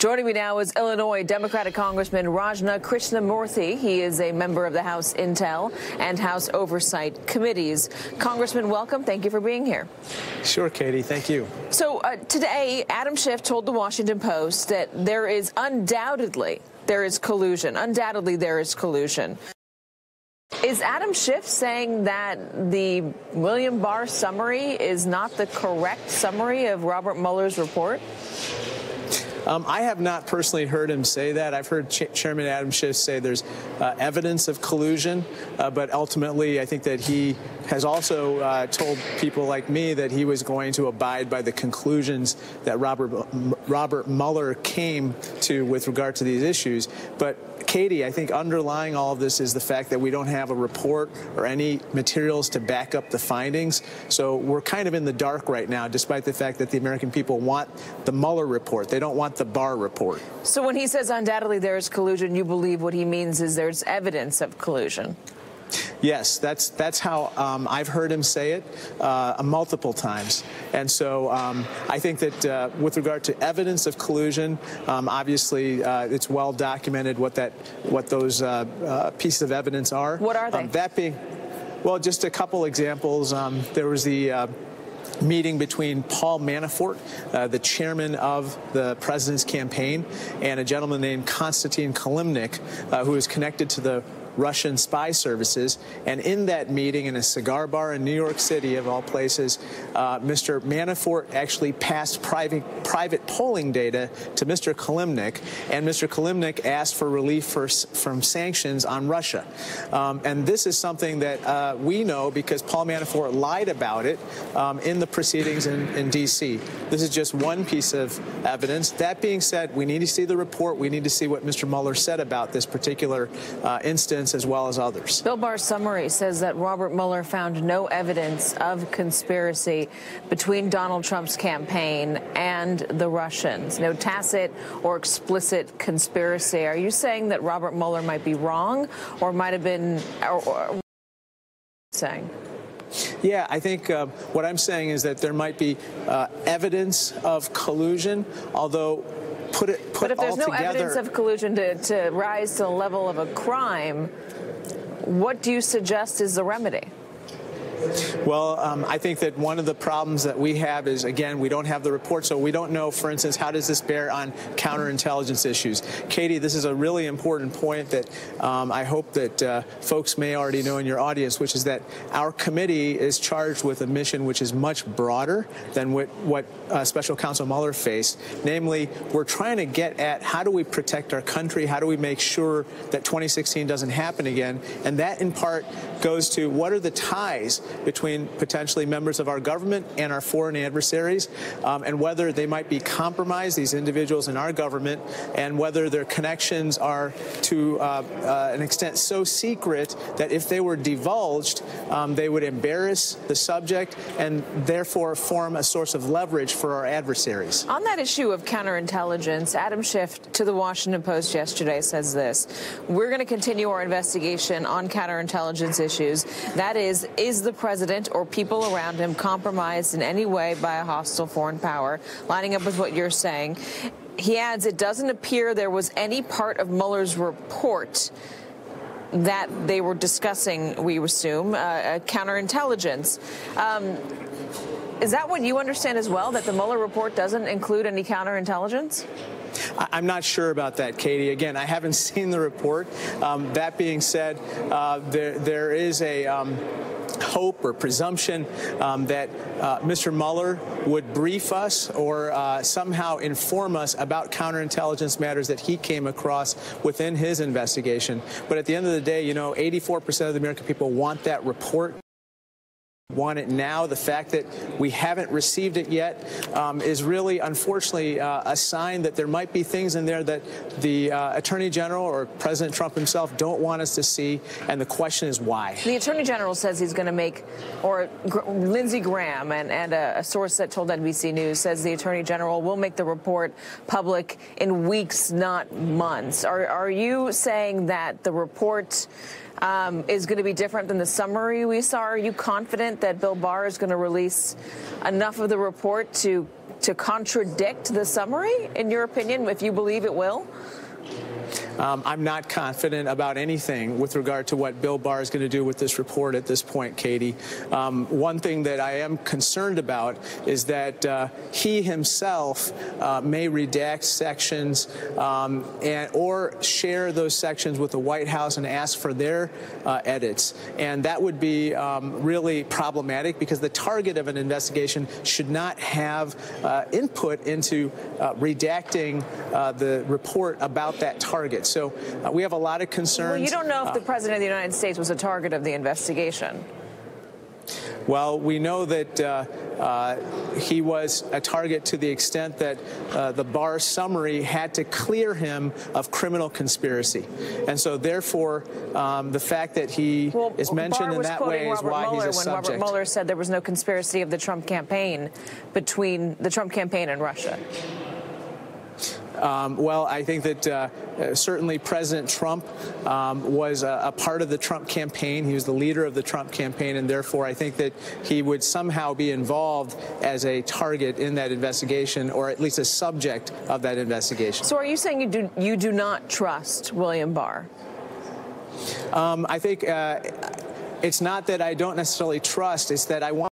Joining me now is Illinois Democratic Congressman Raja Krishnamoorthi. He is a member of the House Intel and House Oversight Committees. Congressman, welcome. Thank you for being here. Sure, Katy. Thank you. So uh, today, Adam Schiff told the Washington Post that there is undoubtedly there is collusion. Undoubtedly, there is collusion. Is Adam Schiff saying that the William Barr summary is not the correct summary of Robert Mueller's report? Um, I have not personally heard him say that. I've heard Ch Chairman Adam Schiff say there's uh, evidence of collusion, uh, but ultimately I think that he has also uh, told people like me that he was going to abide by the conclusions that Robert Robert Mueller came to with regard to these issues. But Katy, I think underlying all of this is the fact that we don't have a report or any materials to back up the findings. So we're kind of in the dark right now, despite the fact that the American people want the Mueller report. They don't want the Barr report. So when he says undoubtedly there is collusion, you believe what he means is there's evidence of collusion? Yes, that's that's how um, I've heard him say it uh, multiple times, and so um, I think that uh, with regard to evidence of collusion, um, obviously uh, it's well documented what that what those uh, uh, pieces of evidence are. What are they? Um, that being, well, just a couple examples. Um, there was the uh, meeting between Paul Manafort, uh, the chairman of the president's campaign, and a gentleman named Konstantin Kilimnik, uh, who is connected to the Russian spy services. And in that meeting, in a cigar bar in New York City, of all places, uh, Mr. Manafort actually passed private, private polling data to Mr. Kilimnik, and Mr. Kilimnik asked for relief for, from sanctions on Russia. Um, and this is something that uh, we know because Paul Manafort lied about it um, in the proceedings in, in D.C. This is just one piece of evidence. That being said, we need to see the report. We need to see what Mr. Mueller said about this particular uh, instance as well as others. Bill Barr's summary says that Robert Mueller found no evidence of conspiracy between Donald Trump's campaign and the Russians. No tacit or explicit conspiracy. Are you saying that Robert Mueller might be wrong or might have been or, or saying? Yeah, I think uh, what I'm saying is that there might be uh, evidence of collusion, although put it put But if there's no together, evidence of collusion to, to rise to the level of a crime, what do you suggest is the remedy? Well, um, I think that one of the problems that we have is, again, we don't have the report, so we don't know, for instance, how does this bear on counterintelligence issues. Katy, this is a really important point that um, I hope that uh, folks may already know in your audience, which is that our committee is charged with a mission which is much broader than what, what uh, Special Counsel Mueller faced. Namely, we're trying to get at how do we protect our country, how do we make sure that 2016 doesn't happen again, and that in part goes to what are the ties between potentially members of our government and our foreign adversaries, um, and whether they might be compromised, these individuals in our government, and whether their connections are to uh, uh, an extent so secret that if they were divulged, um, they would embarrass the subject and therefore form a source of leverage for our adversaries. On that issue of counterintelligence, Adam Schiff to the Washington Post yesterday says this We're going to continue our investigation on counterintelligence issues. That is, is the president or people around him compromised in any way by a hostile foreign power, lining up with what you're saying. He adds, it doesn't appear there was any part of Mueller's report that they were discussing, we assume, uh, counterintelligence. Um, is that what you understand as well, that the Mueller report doesn't include any counterintelligence? I'm not sure about that, Katy. Again, I haven't seen the report. Um, that being said, uh, there, there is a. Um, hope or presumption um, that uh, Mr. Mueller would brief us or uh, somehow inform us about counterintelligence matters that he came across within his investigation. But at the end of the day, you know, 84% of the American people want that report want it now. The fact that we haven't received it yet um, is really, unfortunately, uh, a sign that there might be things in there that the uh, Attorney General or President Trump himself don't want us to see. And the question is why. The Attorney General says he's going to make, or Gr Lindsey Graham and, and a, a, source that told NBC News says the Attorney General will make the report public in weeks, not months. Are, are you saying that the report um, is going to be different than the summary we saw. Are you confident that Bill Barr is going to release enough of the report to to contradict the summary, in your opinion, if you believe it will? Um, I'm not confident about anything with regard to what Bill Barr is going to do with this report at this point, Katy. Um, one thing that I am concerned about is that uh, he himself uh, may redact sections um, and or share those sections with the White House and ask for their uh, edits. And that would be um, really problematic because the target of an investigation should not have uh, input into uh, redacting uh, the report about that target. So uh, we have a lot of concerns. Well, you don't know if the uh, president of the United States was a target of the investigation. Well, we know that uh, uh, he was a target to the extent that uh, the Barr summary had to clear him of criminal conspiracy. And so, therefore, um, the fact that he well, is mentioned in that way Robert is why Mueller he's a when subject. Robert Mueller said there was no conspiracy of the Trump campaign between the Trump campaign and Russia. Um, well, I think that uh, uh, certainly President Trump um, was a, a, part of the Trump campaign. He was the leader of the Trump campaign, and therefore I think that he would somehow be involved as a target in that investigation, or at least a subject of that investigation. So, are you saying you do you do not trust William Barr? Um, I think uh, it's not that I don't necessarily trust; it's that I want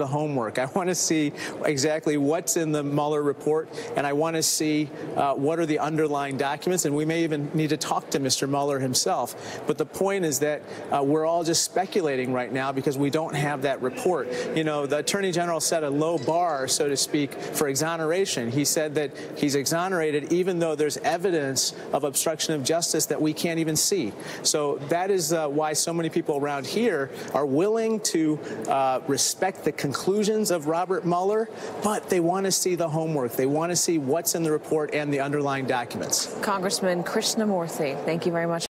the homework. I want to see exactly what's in the Mueller report, and I want to see uh, what are the underlying documents, and we may even need to talk to Mr. Mueller himself. But the point is that uh, we're all just speculating right now because we don't have that report. You know, the Attorney General set a low bar, so to speak, for exoneration. He said that he's exonerated even though there's evidence of obstruction of justice that we can't even see. So that is uh, why so many people around here are willing to uh, respect the conclusions of Robert Mueller, but they want to see the homework. They want to see what's in the report and the underlying documents. Congressman Krishnamoorthi, thank you very much.